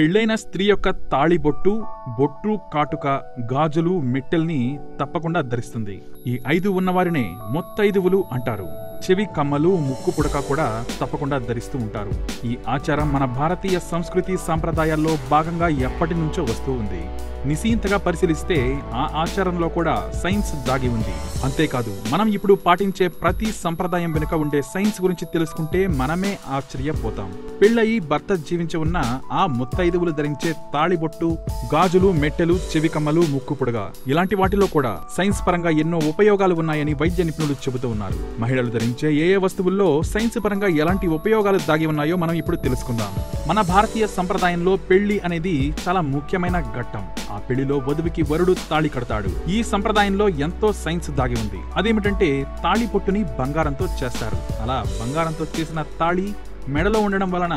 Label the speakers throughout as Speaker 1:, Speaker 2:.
Speaker 1: పెళ్ళైన స్త్రీ యొక్క తాళిబొట్టు బొట్టు బొట్టు కాటుక గాజులు మెట్టెల్ని తప్పకుండా ధరిస్తుంది. ఈ ఐదు ఉన్నవారినే మొత్తైదువులు అంటారు. చెవి కమ్మలు ముక్కు పుడక కూడా తప్పకుండా ధరిస్తూ ఉంటారు. ఈ ఆచారం మన భారతీయ సంస్కృతి సాంప్రదాయాల్లో భాగంగా ఎప్పటి నుంచో వస్తూ ఉంది. నిశీంతగా పరిశీలిస్తే ఆ ఆచారంలో కూడా సైన్స్ దాగి ఉంది. అంతేకాదు మనం ఇప్పుడు పాటించే ప్రతి సంప్రదాయం వెనుక ఉండే సైన్స్ గురించి తెలుసుకుంటే మనమే ఆశ్చర్యపోతాం. పెళ్ళయి భర్త జీవించి ఉన్న ఆ ముత్తైదువులు ధరించే తాళిబొట్టు గాజులు మెట్టెలు చెవికమ్మలు ముక్కుపుడగా ఇలాంటి వాటిలో కూడా సైన్స్ పరంగా ఎన్నో ఉపయోగాలు ఉన్నాయని వైద్య నిపుణులు చెబుతూ ఉన్నారు. మహిళలు ధరించే ఏ ఏ వస్తువుల్లో సైన్స్ పరంగా ఎలాంటి ఉపయోగాలు దాగి ఉన్నాయో మనం ఇప్పుడు తెలుసుకుందాం. మన భారతీయ సంప్రదాయంలో పెళ్ళి అనేది చాలా ముఖ్యమైన ఘట్టం. ఆ పెళ్ళిలో వధువుకి వరుడు తాళి కడతాడు. ఈ సంప్రదాయంలో ఎంతో సైన్స్ దాగి ఉంది. అదేమిటంటే తాళి పొట్టుని బంగారంతో చేస్తారు. అలా బంగారంతో చేసిన తాళి మెడలో ఉండడం వలన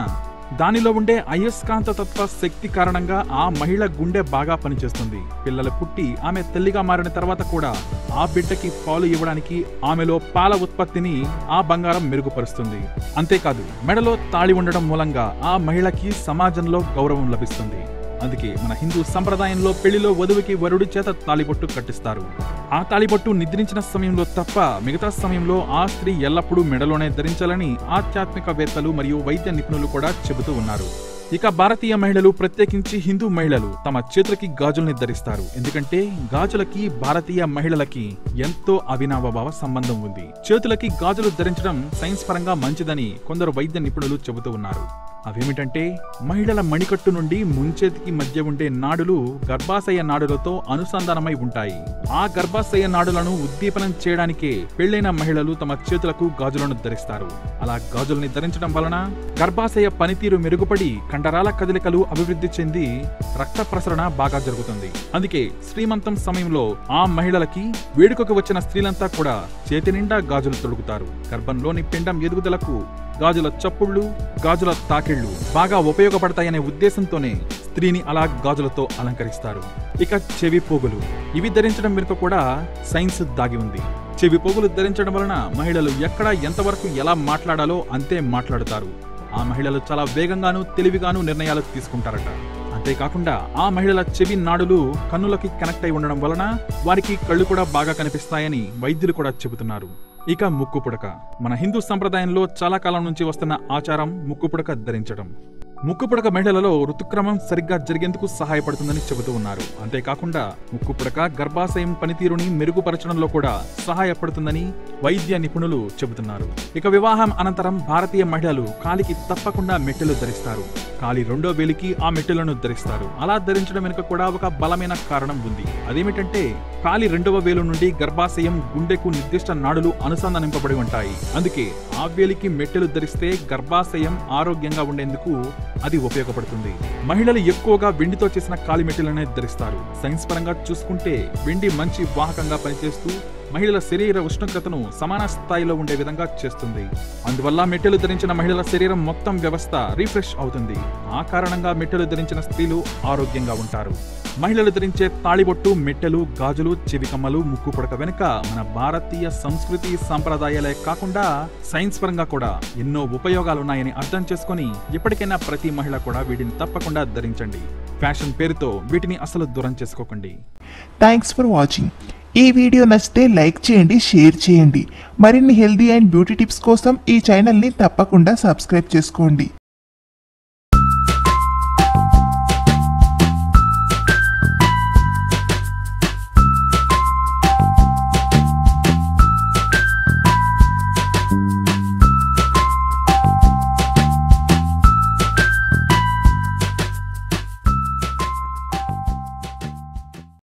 Speaker 1: దానిలో ఉండే అయస్కాంత తత్వ శక్తి కారణంగా ఆ మహిళ గుండె బాగా పనిచేస్తుంది. పిల్లలు పుట్టి ఆమె తల్లిగా మారిన తర్వాత కూడా ఆ బిడ్డకి పాలు ఇవ్వడానికి ఆమెలో పాల ఉత్పత్తిని ఆ బంగారం మెరుగుపరుస్తుంది. అంతేకాదు మెడలో తాళి ఉండడం మూలంగా ఆ మహిళకి సమాజంలో గౌరవం లభిస్తుంది. అందుకే మన హిందూ సంప్రదాయంలో పెళ్ళిలో వధువుకి వరుడి చేత తాలిబొట్టు కట్టిస్తారు. ఆ తాలిబొట్టు నిద్రించిన సమయంలో తప్ప మిగతా సమయంలో ఆ స్త్రీ ఎల్లప్పుడూ మెడలోనే ధరించాలని ఆధ్యాత్మికవేత్తలు మరియు వైద్య నిపుణులు కూడా చెబుతూ ఉన్నారు. ఇక భారతీయ మహిళలు ప్రత్యేకించి హిందూ మహిళలు తమ చేతులకి గాజుల్ని ధరిస్తారు. ఎందుకంటే గాజులకి భారతీయ మహిళలకి ఎంతో అవినావభావ సంబంధం ఉంది. చేతులకి గాజులు ధరించడం సైన్స్ పరంగా మంచిదని కొందరు వైద్య నిపుణులు చెబుతూ ఉన్నారు. అవేమిటంటే మహిళల మణికట్టు నుండి ముంచేతికి మధ్య ఉండే నాడులు గర్భాశయ నాడులతో అనుసంధానమై ఉంటాయి. ఆ గర్భాశయ నాడులను ఉద్దీపనం చేయడానికే పెళ్ళైన మహిళలు తమ చేతులకు గాజులను ధరిస్తారు. అలా గాజుల్ని ధరించడం వలన గర్భాశయ పనితీరు మెరుగుపడి కండరాల కదలికలు అభివృద్ధి చెంది రక్త ప్రసరణ బాగా జరుగుతుంది. అందుకే శ్రీమంతం సమయంలో ఆ మహిళలకి వేడుకకు వచ్చిన స్త్రీలంతా కూడా చేతి నిండా గాజులు తొడుగుతారు. గర్భంలోని పిండం ఎదుగుదలకు గాజుల చప్పుళ్ళు గాజుల తాకిళ్ళు బాగా ఉపయోగపడతాయనే ఉద్దేశంతోనే స్త్రీని అలా గాజులతో అలంకరిస్తారు. ఇక చెవి పోగులు. ఇవి ధరించడం వెనుక కూడా సైన్స్ దాగి ఉంది. చెవి పోగులు ధరించడం వలన మహిళలు ఎక్కడ ఎంతవరకు ఎలా మాట్లాడాలో అంతే మాట్లాడుతారు. ఆ మహిళలు చాలా వేగంగాను తెలివిగాను నిర్ణయాలు తీసుకుంటారట. అంతేకాకుండా ఆ మహిళల చెవి నాడులు కన్నులకి కనెక్ట్ అయి ఉండడం వలన వారికి కళ్ళు కూడా బాగా కనిపిస్తాయని వైద్యులు కూడా చెబుతున్నారు. ఇక ముక్కు పుడక. మన హిందూ సంప్రదాయంలో చాలా కాలం నుంచి వస్తున్న ఆచారం ముక్కు పుడక ధరించడం. ముక్కుపుడక మహిళలలో ఋతుక్రమం సరిగ్గా జరిగేందుకు సహాయపడుతుందని చెబుతూ ఉన్నారు. అంతేకాకుండా ముక్కుపుడక గర్భాశయం పనితీరుని మెరుగుపరచడంలో కూడా సహాయపడుతుందని వైద్య నిపుణులు చెబుతున్నారు. ఇక వివాహం అనంతరం భారతీయ మహిళలు కాలికి తప్పకుండా మెట్టెలు ధరిస్తారు. కాలి రెండో వేలికి ఆ మెట్టెలను ధరిస్తారు. అలా ధరించడం వెనుక కూడా ఒక బలమైన కారణం ఉంది. అదేమిటంటే కాలి రెండవ వేలు నుండి గర్భాశయం గుండెకు నిర్దిష్ట నాడులు అనుసంధానింపబడి ఉంటాయి. అందుకే ఆ వేలికి మెట్టెలు ధరిస్తే గర్భాశయం ఆరోగ్యంగా ఉండేందుకు అది ఉపయోగపడుతుంది. మహిళలు ఎక్కువగా వెండితో చేసిన కాలి ధరిస్తారు. సైన్స్ పరంగా చూసుకుంటే వెండి మంచి వాహకంగా పనిచేస్తూ మహిళల శరీర ఉష్ణోగ్రతను సమాన స్థాయిలో ఉండే విధంగా చేస్తుంది. అందువల్ల మెట్టెలు ధరించిన మహిళల శరీరం మొత్తం వ్యవస్థ రీఫ్రెష్ అవుతుంది. ఆ కారణంగా మెట్టెలు ధరించిన స్త్రీలు ఆరోగ్యంగా ఉంటారు. మహిళలు ధరించే తాళిబొట్టు మెట్టెలు గాజులు చెవికమ్మలు ముక్కు పుడక వెనుక మన భారతీయ సంస్కృతి సంప్రదాయాలే కాకుండా సైన్స్ పరంగా కూడా ఎన్నో ఉపయోగాలున్నాయని అర్థం చేసుకొని ఇప్పటికైనా ప్రతి మహిళ కూడా వీటిని తప్పకుండా ధరించండి. ఫ్యాషన్ పేరుతో వీటిని అసలు దూరం చేసుకోకండి.
Speaker 2: థ్యాంక్స్ ఫర్ వాచింగ్ ఈ వీడియో నచ్చితే లైక్ చేయండి షేర్ చేయండి. మరిన్ని హెల్దీ అండ్ బ్యూటీ టిప్స్ కోసం ఈ ఛానల్ని తప్పకుండా సబ్స్క్రైబ్ చేసుకోండి.